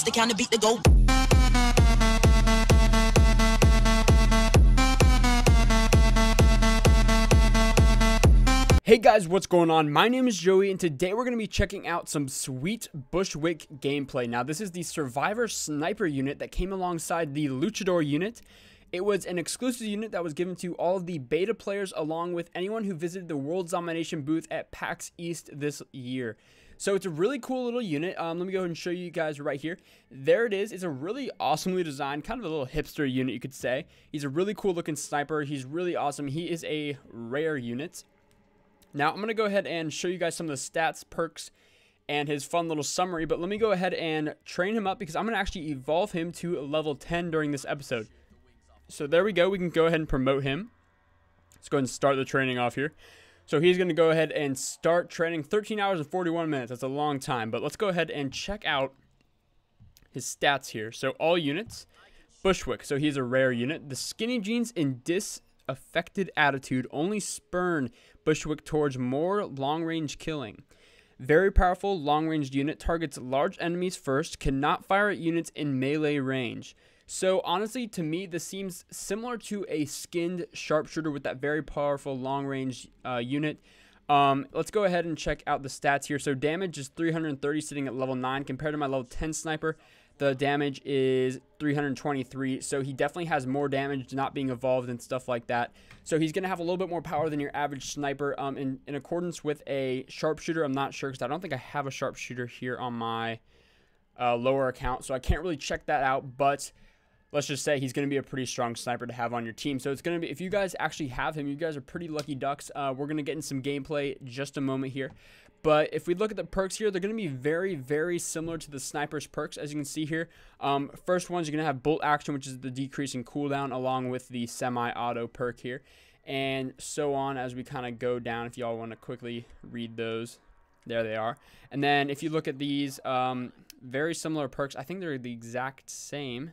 Mr. Counter beat the go. Hey guys, what's going on? My name is Joey, and today we're going to be checking out some sweet Bushwick gameplay. Now, this is the Survivor Sniper unit that came alongside the Luchador unit. It was an exclusive unit that was given to all of the beta players along with anyone who visited the World Zombination booth at PAX East this year. So it's a really cool little unit. Um, let me go ahead and show you guys right here. There it is. It's a really awesomely designed, kind of a little hipster unit, you could say. He's a really cool looking sniper. He's really awesome. He is a rare unit. Now, I'm going to go ahead and show you guys some of the stats, perks, and his fun little summary. But let me go ahead and train him up because I'm going to actually evolve him to level 10 during this episode. So there we go. We can go ahead and promote him. Let's go ahead and start the training off here. So he's going to go ahead and start training 13 hours and 41 minutes. That's a long time. But let's go ahead and check out his stats here. So all units, Bushwick. So he's a rare unit. The skinny jeans and disaffected attitude only spurn Bushwick towards more long-range killing. Very powerful long-range unit targets large enemies first, cannot fire at units in melee range. So honestly, to me, this seems similar to a skinned sharpshooter with that very powerful long-range uh, unit. Um, let's go ahead and check out the stats here. So damage is 330 sitting at level 9 compared to my level 10 sniper. The damage is 323, so he definitely has more damage not being evolved and stuff like that. So he's going to have a little bit more power than your average sniper. Um, in, in accordance with a sharpshooter, I'm not sure because I don't think I have a sharpshooter here on my uh, lower account, so I can't really check that out, but let's just say he's going to be a pretty strong sniper to have on your team. So it's going to be, if you guys actually have him, you guys are pretty lucky ducks. Uh, we're going to get in some gameplay just a moment here. But if we look at the perks here, they're going to be very, very similar to the sniper's perks, as you can see here. Um, first ones, you're going to have bolt action, which is the decrease in cooldown, along with the semi-auto perk here. And so on as we kind of go down, if y'all want to quickly read those. There they are. And then if you look at these, um, very similar perks. I think they're the exact same.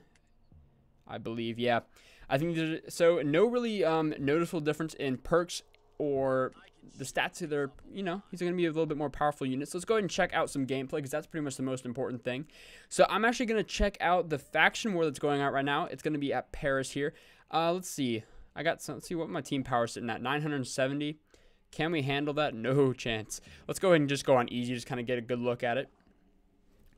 I believe. Yeah, I think there's, so. No really um, noticeable difference in perks or the stats. They're you know he's going to be a little bit more powerful unit. So let's go ahead and check out some gameplay because that's pretty much the most important thing. So I'm actually going to check out the faction war that's going out right now. It's going to be at Paris here. Uh, let's see. I got some. Let's see what my team power sitting at 970. Can we handle that? No chance. Let's go ahead and just go on easy, just kind of get a good look at it.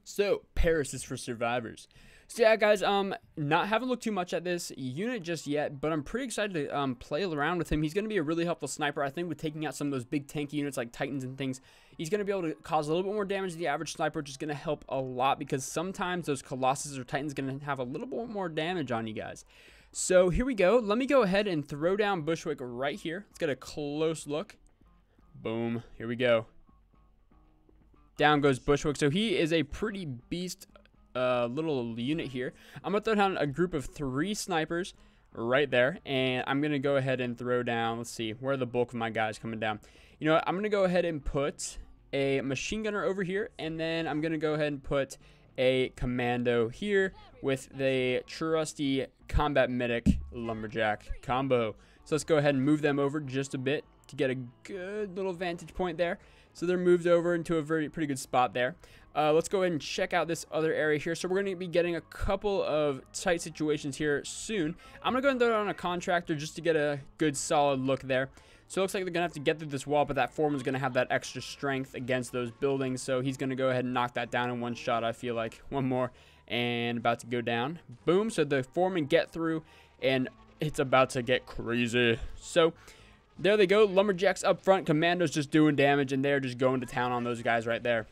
So, Paris is for survivors. So yeah, guys, um, not haven't looked too much at this unit just yet, but I'm pretty excited to um, play around with him. He's going to be a really helpful sniper. I think with taking out some of those big tanky units like Titans and things, he's going to be able to cause a little bit more damage than the average sniper, which is going to help a lot because sometimes those Colossus or Titans going to have a little bit more damage on you guys. So here we go. Let me go ahead and throw down Bushwick right here. Let's get a close look. Boom. Here we go. Down goes Bushwick. So he is a pretty beast uh, little unit here. I'm going to throw down a group of three snipers right there. And I'm going to go ahead and throw down, let's see, where the bulk of my guys coming down? You know what? I'm going to go ahead and put a machine gunner over here. And then I'm going to go ahead and put a commando here with the trusty combat medic lumberjack combo. So let's go ahead and move them over just a bit to get a good little vantage point there. So they're moved over into a very pretty good spot there. Uh, let's go ahead and check out this other area here. So we're going to be getting a couple of tight situations here soon. I'm going to go and throw it on a contractor just to get a good solid look there. So it looks like they're going to have to get through this wall, but that foreman's going to have that extra strength against those buildings. So he's going to go ahead and knock that down in one shot, I feel like. One more, and about to go down. Boom, so the foreman get through, and it's about to get crazy. So there they go. Lumberjacks up front. Commandos just doing damage, and they're just going to town on those guys right there.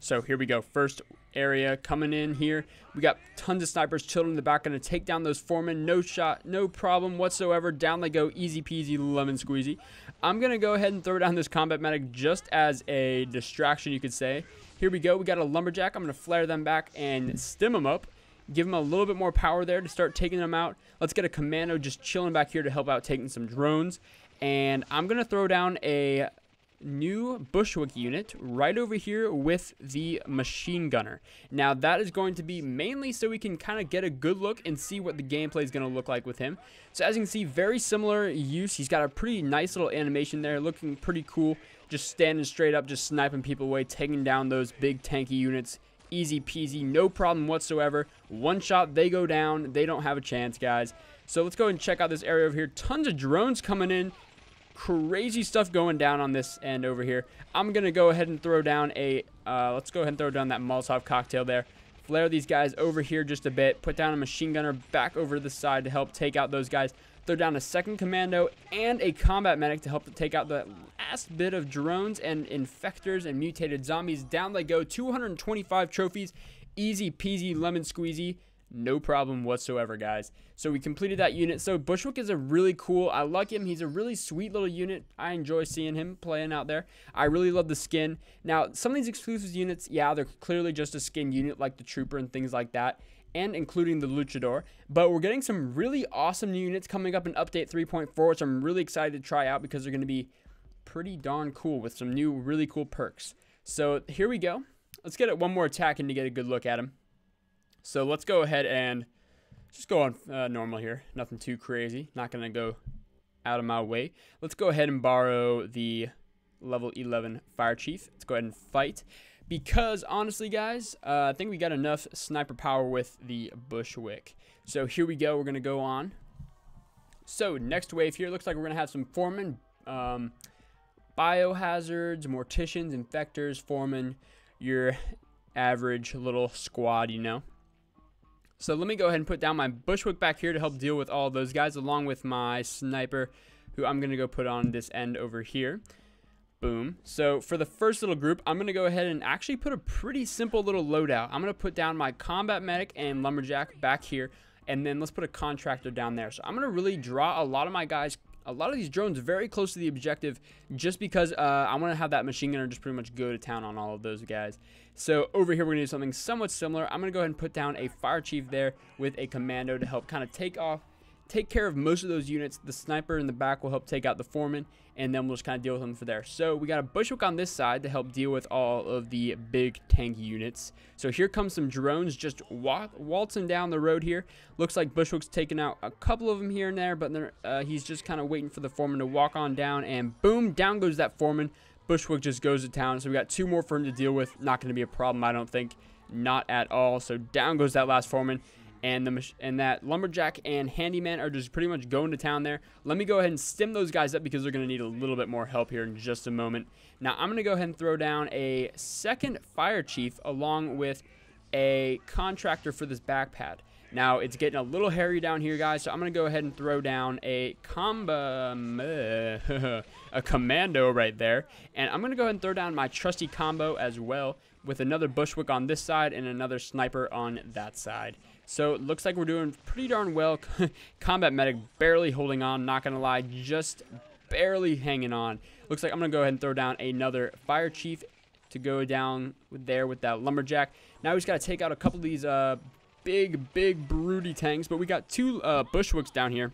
So here we go. First area coming in here. We got tons of snipers chilling in the back. Going to take down those foremen. No shot. No problem whatsoever. Down they go. Easy peasy lemon squeezy. I'm going to go ahead and throw down this combat medic just as a distraction, you could say. Here we go. We got a lumberjack. I'm going to flare them back and stim them up. Give him a little bit more power there to start taking them out. Let's get a commando just chilling back here to help out taking some drones. And I'm going to throw down a new Bushwick unit right over here with the machine gunner. Now that is going to be mainly so we can kind of get a good look and see what the gameplay is going to look like with him. So as you can see, very similar use. He's got a pretty nice little animation there, looking pretty cool. Just standing straight up, just sniping people away, taking down those big tanky units Easy peasy, no problem whatsoever. One shot, they go down. They don't have a chance, guys. So let's go and check out this area over here. Tons of drones coming in. Crazy stuff going down on this end over here. I'm going to go ahead and throw down a, uh, let's go ahead and throw down that Molotov cocktail there. Flare these guys over here just a bit. Put down a machine gunner back over the side to help take out those guys. Throw down a second commando and a combat medic to help to take out the last bit of drones and infectors and mutated zombies. Down they go. 225 trophies. Easy peasy lemon squeezy. No problem whatsoever, guys. So we completed that unit. So Bushwick is a really cool. I like him. He's a really sweet little unit. I enjoy seeing him playing out there. I really love the skin. Now, some of these exclusive units, yeah, they're clearly just a skin unit like the Trooper and things like that and including the Luchador. But we're getting some really awesome new units coming up in Update 3.4, which I'm really excited to try out because they're going to be pretty darn cool with some new really cool perks. So here we go. Let's get it one more attack in to get a good look at him. So let's go ahead and just go on uh, normal here. Nothing too crazy. Not going to go out of my way. Let's go ahead and borrow the level 11 Fire Chief. Let's go ahead and fight. Because, honestly, guys, uh, I think we got enough sniper power with the Bushwick. So here we go. We're going to go on. So next wave here, looks like we're going to have some foreman, um, biohazards, morticians, infectors, foreman, your average little squad, you know. So let me go ahead and put down my Bushwick back here to help deal with all those guys, along with my sniper, who I'm going to go put on this end over here. Boom. So for the first little group, I'm going to go ahead and actually put a pretty simple little loadout. I'm going to put down my combat medic and lumberjack back here, and then let's put a contractor down there. So I'm going to really draw a lot of my guys, a lot of these drones very close to the objective just because uh, I want to have that machine gunner just pretty much go to town on all of those guys. So over here, we're going to do something somewhat similar. I'm going to go ahead and put down a fire chief there with a commando to help kind of take off take care of most of those units. The sniper in the back will help take out the foreman, and then we'll just kind of deal with them for there. So we got a bushwick on this side to help deal with all of the big tank units. So here comes some drones just wa waltzing down the road here. Looks like Bushwick's taking out a couple of them here and there, but uh, he's just kind of waiting for the foreman to walk on down, and boom, down goes that foreman. Bushwick just goes to town, so we got two more for him to deal with. Not going to be a problem, I don't think. Not at all. So down goes that last foreman and the and that lumberjack and handyman are just pretty much going to town there. Let me go ahead and stim those guys up because they're going to need a little bit more help here in just a moment. Now I'm going to go ahead and throw down a second fire chief along with a contractor for this back pad. Now it's getting a little hairy down here, guys. So I'm gonna go ahead and throw down a combo, a commando right there, and I'm gonna go ahead and throw down my trusty combo as well with another bushwick on this side and another sniper on that side. So it looks like we're doing pretty darn well. Combat Medic barely holding on, not going to lie, just barely hanging on. Looks like I'm going to go ahead and throw down another Fire Chief to go down there with that Lumberjack. Now we just got to take out a couple of these uh, big, big broody tanks, but we got two uh, Bushwicks down here.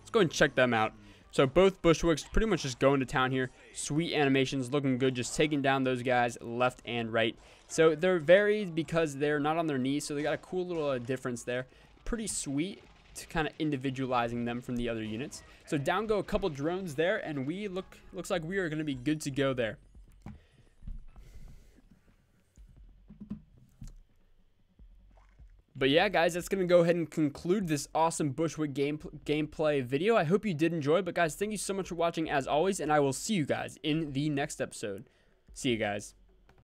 Let's go and check them out. So both Bushwicks pretty much just going to town here. Sweet animations, looking good, just taking down those guys left and right. So they're varied because they're not on their knees, so they got a cool little uh, difference there. Pretty sweet to kind of individualizing them from the other units. So down go a couple drones there, and we look looks like we are going to be good to go there. But yeah, guys, that's going to go ahead and conclude this awesome Bushwick game gameplay video. I hope you did enjoy. But guys, thank you so much for watching as always, and I will see you guys in the next episode. See you guys.